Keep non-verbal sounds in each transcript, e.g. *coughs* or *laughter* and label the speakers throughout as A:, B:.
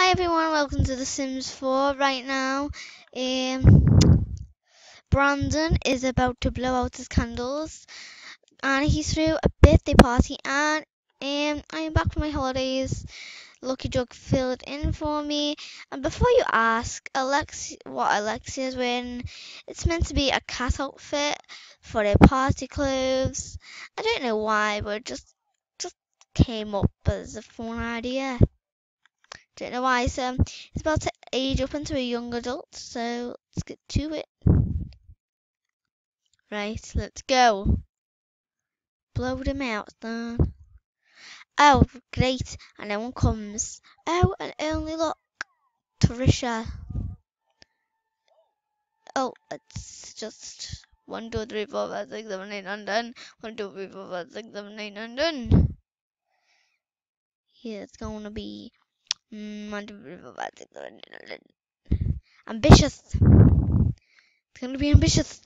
A: Hi everyone, welcome to The Sims 4. Right now, um, Branden is about to blow out his candles, and he threw a birthday party. And um, I am back from my holidays. Lucky Jug filled in for me. And before you ask, Alex, what Alexia's wearing, it's meant to be a cat outfit for their party clothes. I don't know why, but it just just came up as a fun idea. Don't know why. So it's about to age up into a young adult. So let's get to it. Right, let's go. Blow them out then. Oh, great. And no one comes. Oh, and only look. Trisha. Oh, it's just one, two, three, four, five, six, seven, eight, nine, ten. One, two, three, four, five, six, seven, eight, nine, ten. Here it's gonna be Mm, nine. Ambitious. It's gonna be ambitious.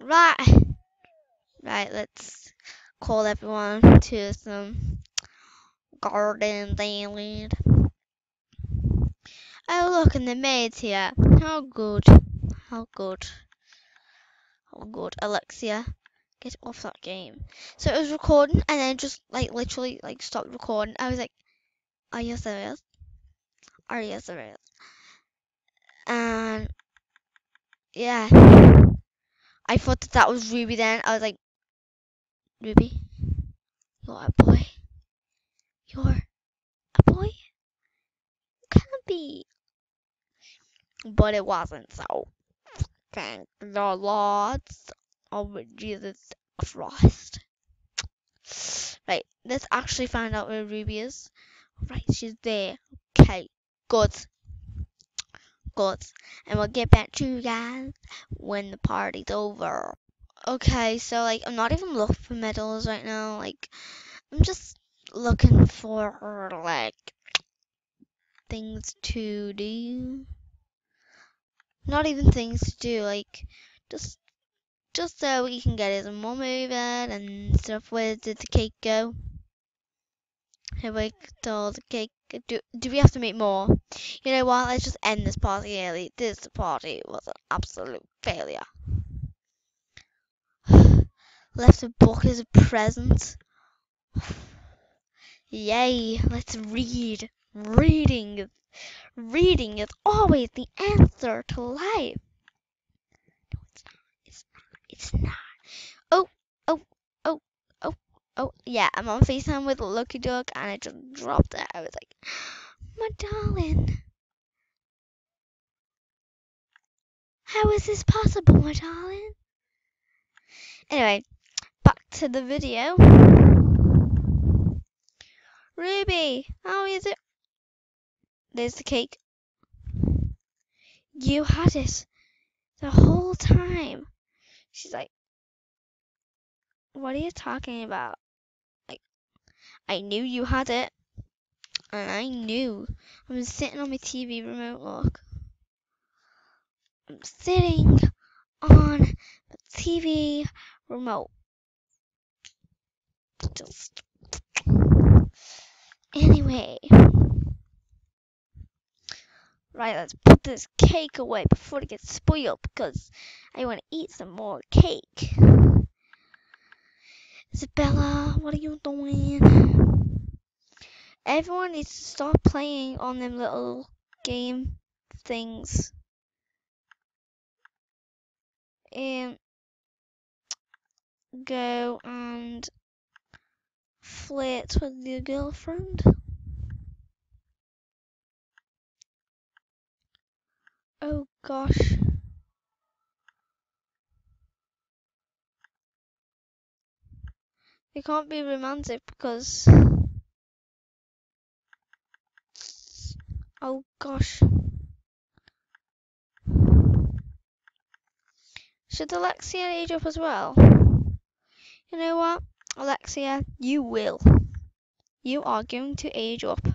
A: Right. Right, let's call everyone to some garden daily. Oh look, and the maid's here. How good. How good. How good. Alexia, get off that game. So it was recording and then just like literally like stopped recording. I was like, are you serious? Are you serious? And yeah, I thought that that was Ruby. Then I was like, Ruby, you're a boy. You're a boy. Can't be. But it wasn't. So thank the Lord of Jesus Christ. Right, let's actually find out where Ruby is. Right, she's there. Okay, good. Good. And we'll get back to you guys when the party's over. Okay, so like I'm not even looking for medals right now. Like I'm just looking for like things to do. Not even things to do, like just just so we can get his mum moving and stuff. Where did the cake go? I all cake? Do, do we have to make more? You know what? Let's just end this party early. This party was an absolute failure. *sighs* Left a book as a present. *sighs* Yay, let's read. Reading reading is always the answer to life. No, it's not. It's not. It's not. Oh. Yeah, I'm on FaceTime with Lucky Duck and I just dropped it. I was like, *gasps* my darling. How is this possible, my darling? Anyway, back to the video. Ruby, how is it? There's the cake. You had it the whole time. She's like, What are you talking about? I knew you had it. And I knew. I'm sitting on my TV remote, look. I'm sitting on the TV remote. Just. Anyway. Right, let's put this cake away before it gets spoiled because I want to eat some more cake. Isabella, what are you doing? Everyone needs to stop playing on them little game things. And go and flirt with your girlfriend. Oh gosh. It can't be romantic because. Oh gosh. Should Alexia age up as well? You know what, Alexia, you will. You are going to age up.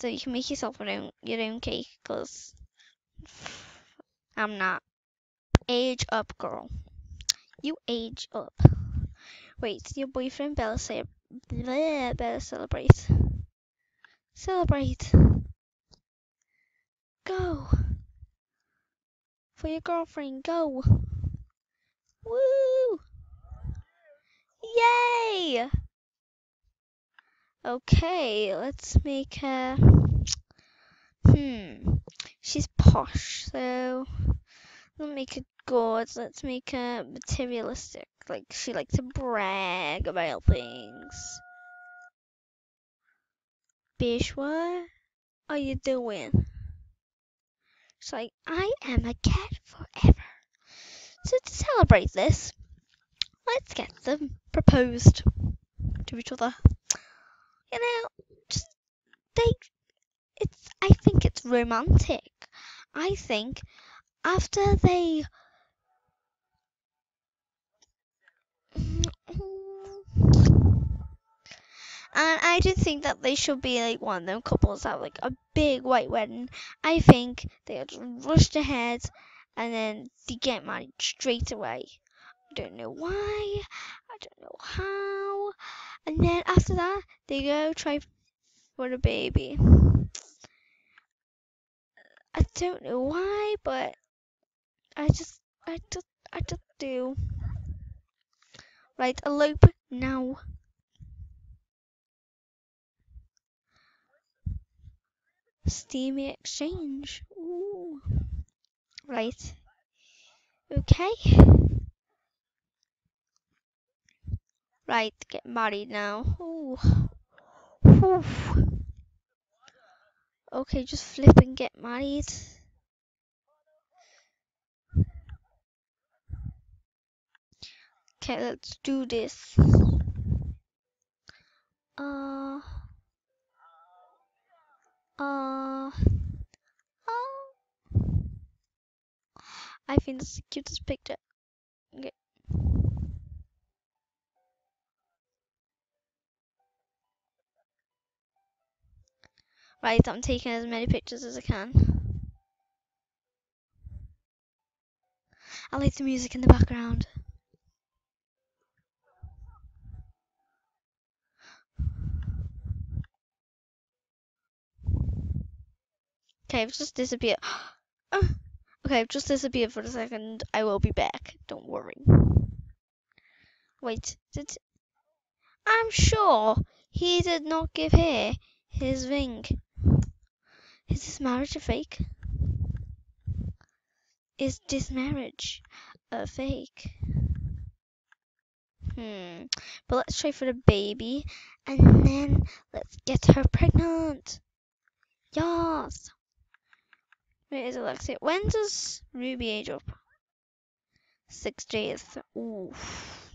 A: So you can make yourself your own, your own cake because I'm not. Age up, girl. You age up. Wait, your boyfriend better say better celebrate. Celebrate. Go. For your girlfriend, go. Woo! Yay! Okay, let's make her. Hmm. She's posh, so let's make her good. Let's make her materialistic. Like she likes to brag about things. Bish, what are you doing? She's like, I am a cat forever. So to celebrate this, let's get them proposed to each other. You know, just they. It's. I think it's romantic. I think after they. *coughs* And I do think that they should be like one of them couples that have like a big white wedding. I think they just rushed ahead and then they get married straight away. I don't know why. I don't know how. And then after that, they go try for a baby. I don't know why, but I just, I just, I just do. Right, elope now. Steamy exchange. Ooh. Right. Okay. Right, get married now. Ooh. Ooh. Okay, just flip and get married. Okay, let's do this. Uh. Uh. Oh. I think that's the cutest picture. Okay. Right, I'm taking as many pictures as I can. I like the music in the background. Okay, I've just disappeared. *gasps* okay, I've just disappeared for a second. I will be back. Don't worry. Wait, did I'm sure he did not give her his ring. Is this marriage a fake? Is this marriage a fake? Hmm. But let's try for the baby and then let's get her pregnant. Yes. Where is Alexia? When does Ruby age up? Six days. Oof.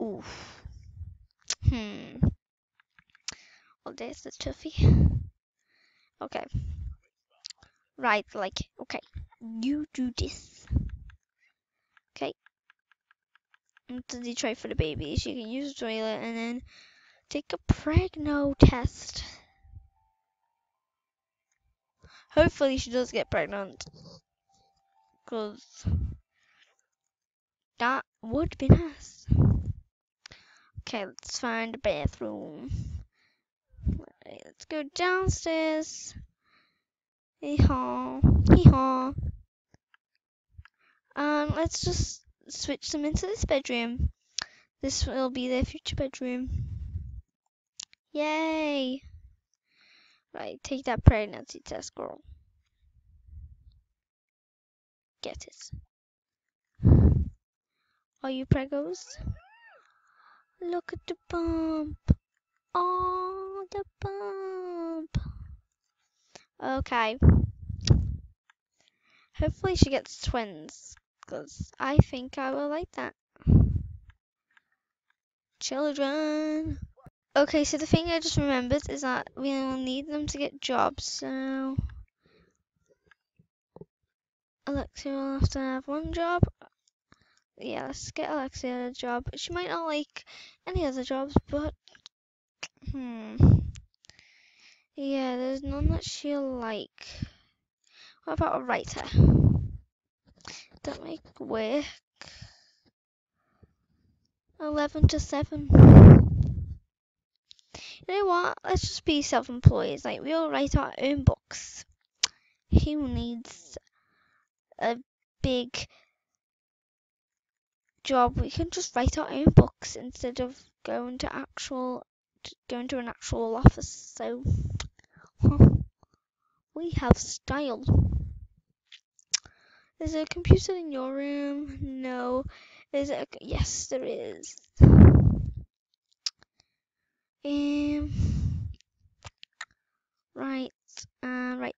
A: Oof. Hmm. Well, there's the tuffy. Okay. Right, like, okay. You do this. Okay. After they try for the baby, she can use the toilet and then take a pregno test. Hopefully she does get pregnant. Because that would be nice. Okay, let's find a bathroom. Right, let's go downstairs. Hee haw. Hee haw. Um, let's just switch them into this bedroom. This will be their future bedroom. Yay! Right, take that pregnancy test, girl. Get it. Are you pregos? Look at the bump. Oh, the bump. Okay. Hopefully she gets twins, because I think I will like that. Children. Okay, so the thing I just remembered is that we will need them to get jobs, so Alexia will have to have one job. Yeah, let's get Alexia a job. She might not like any other jobs, but hmm. Yeah, there's none that she'll like. What about a writer? That might work. 11 to 7. You know what? Let's just be self-employed. Like we all write our own books. Who needs a big job? We can just write our own books instead of going to actual going to an actual office. So *laughs* we have style. Is there a computer in your room? No. Is it? Yes, there is. Um. Right. Uh, right.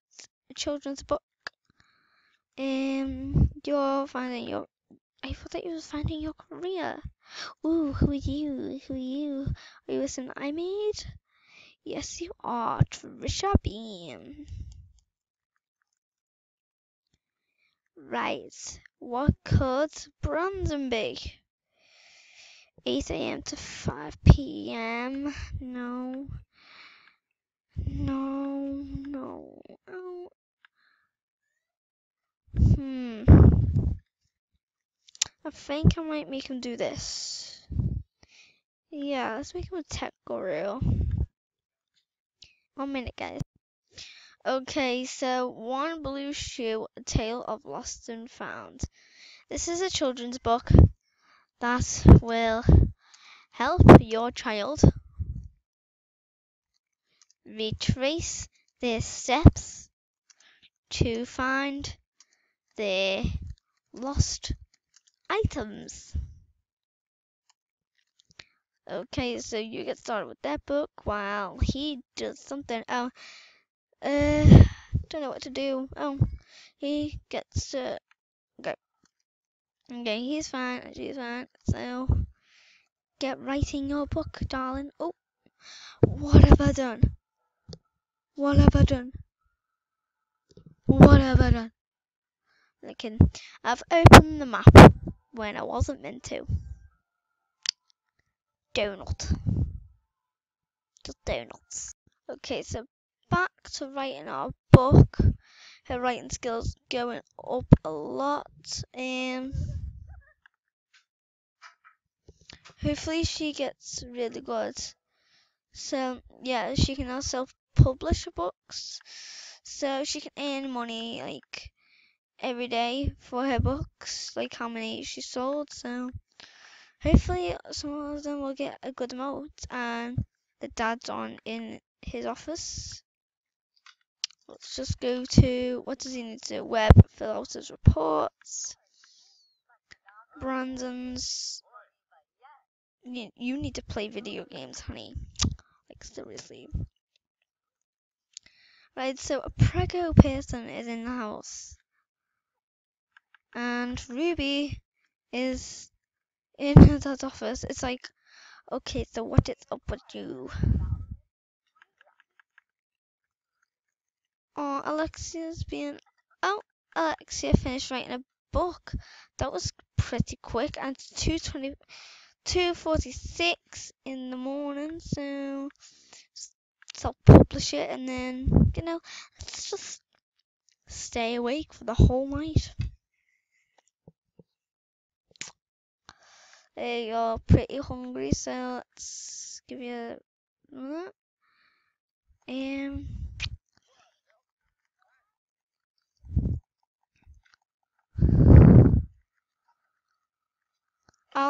A: A children's book. Um. You're finding your. I thought that you was finding your career. Ooh, who are you? Who are you? Are you listening I made? Yes, you are. Trisha Bean. Right. What could Branden be? 8 a.m. to 5 p.m. No. No, no. Oh. Hmm. I think I might make him do this. Yeah, let's make him a tech guru. One minute, guys. Okay, so One Blue Shoe, A Tale of Lost and Found. This is a children's book that will help your child retrace their steps to find their lost items. Okay, so you get started with that book while he does something. Oh, uh, don't know what to do. Oh, he gets to. Okay, he's fine. She's fine. So, get writing your book, darling. Oh, what have I done? What have I done? What have I done? Looking, I've opened the map when I wasn't meant to. Donut. Just donuts. Okay, so back to writing our book. Her writing skills going up a lot. Um, hopefully she gets really good. So yeah, she can now self-publish her books. So she can earn money like every day for her books, like how many she sold. So hopefully some of them will get a good amount and the dad's on in his office let's just go to what does he need to do web fill out his reports branden's you, need to play video games honey. Like seriously. Right so a prego person is in the house. And ruby is in that office, it's like, okay, so what is up with you? Oh, Alexia's being, oh, Alexia finished writing a book. That was pretty quick, and 2.20, 2.46 in the morning, so self-publish it, and then, you know, let's just stay awake for the whole night. you're pretty hungry, so let's give you a minute. Um,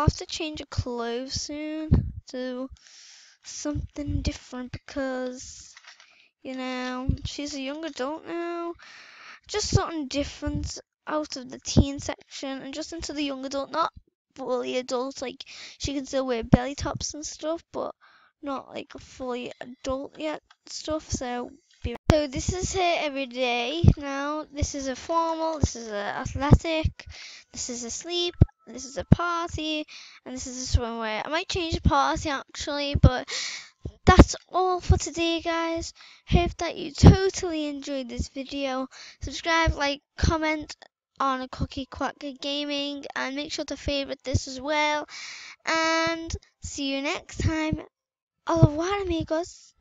A: have to change your clothes soon to something different because, you know, she's a young adult now. Just something different out of the teen section and just into the young adult, not fully adult. Like she can still wear belly tops and stuff, but not like fully adult yet stuff. So so this is her every day now. This is a formal. This is a athletic. This is a sleep. This is a party, and this is a swimwear. I might change the party actually, but that's all for today guys hope that you totally enjoyed this video subscribe like comment on a CookieQuack Gaming and make sure to favorite this as well. And see you next time. Au revoir amigos.